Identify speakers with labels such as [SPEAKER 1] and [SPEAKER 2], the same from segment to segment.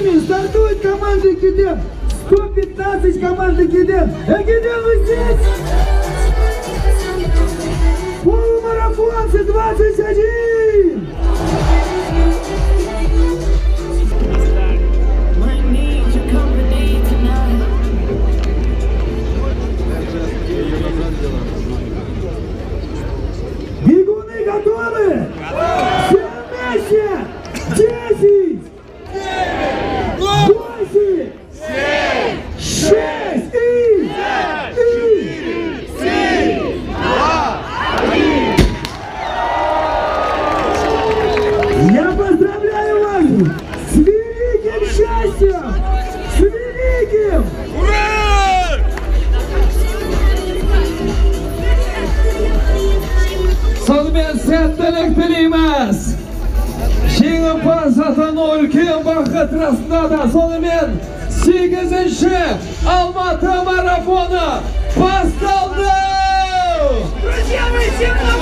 [SPEAKER 1] ними стартует команда Экидем. 115 команды Экидем. Экидем, вы здесь? Полумарафонцы 21. Счастьем! С великим!
[SPEAKER 2] Sonымен sәттілік тілейміз жеңімпаз атану үлкен бақыт расында да сонымен сегізінші алматы марафоны басталды
[SPEAKER 3] Друзья мои, всем нам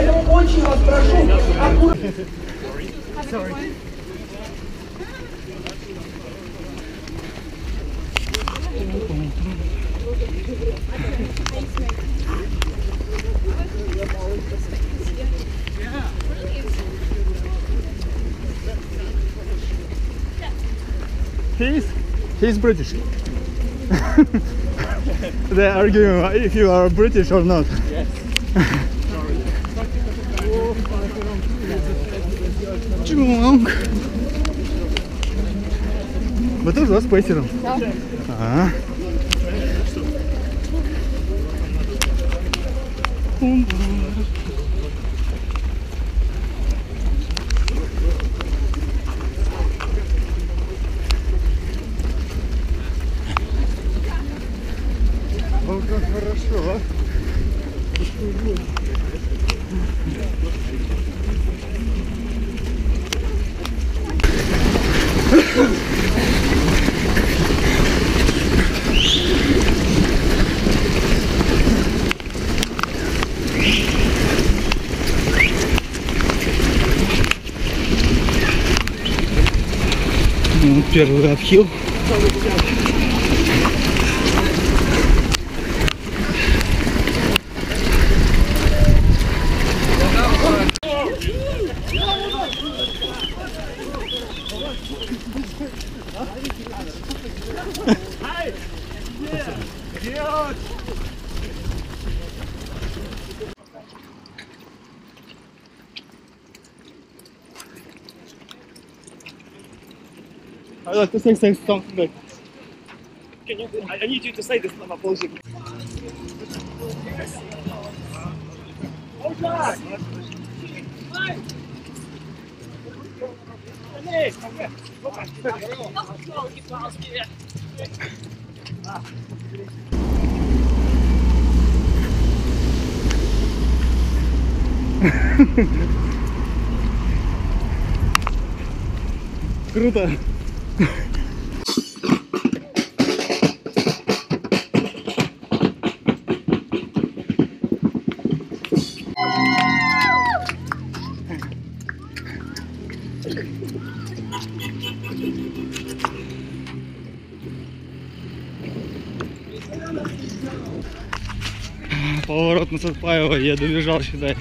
[SPEAKER 3] поэтому очень вас прошу аккуратно.
[SPEAKER 4] He's he's British. They're arguing if you are British or not. Чунг. Вы тоже, да, с пейсером? Да. А. О, как хорошо, а? Ну, Первый отхил. I'd like to say something like
[SPEAKER 5] Can you, I I need you to say this in apology.
[SPEAKER 4] Круто. Поворот на Садпаева, я добежал, считай.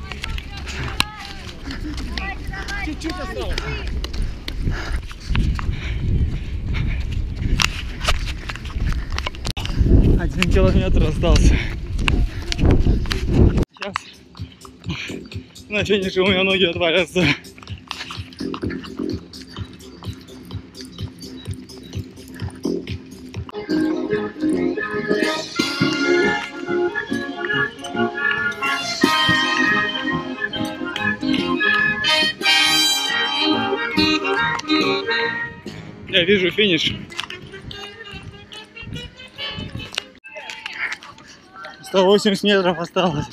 [SPEAKER 4] Один километр остался. Сейчас на финише у меня ноги отвалятся. Я вижу финиш. 180 метров осталось.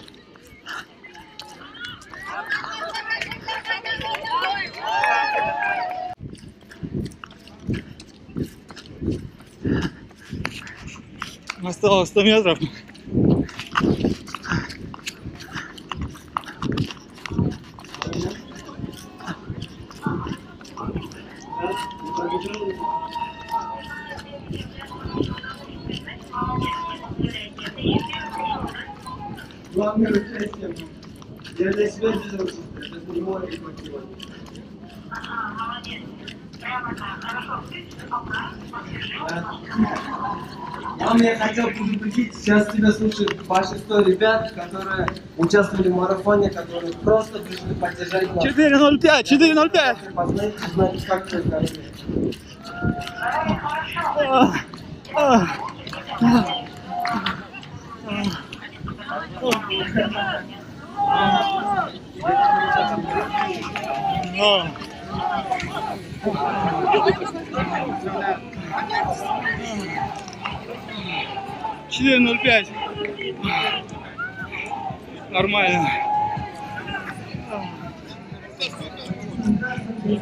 [SPEAKER 4] Осталось 100 метров.
[SPEAKER 6] Главное участие. Я для себя сделал, это не мой мотив. Мам, я хотел предупредить, сейчас тебя слушают ваши 100 ребят, которые участвовали в марафоне, которые просто пришли поддержать нас.
[SPEAKER 4] 4.05, 4.05.
[SPEAKER 6] Познайте, знаете, как это здоровье.
[SPEAKER 4] Четыре ноль пять. Нормально. Не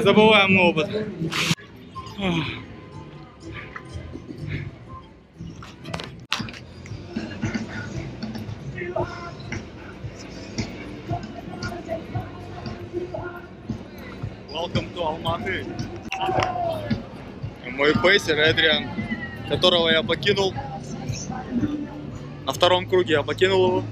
[SPEAKER 4] забываем опыт. Welcome to Almaty. Мой пейсер Эдриан, которого я покинул. На втором круге я покинул его.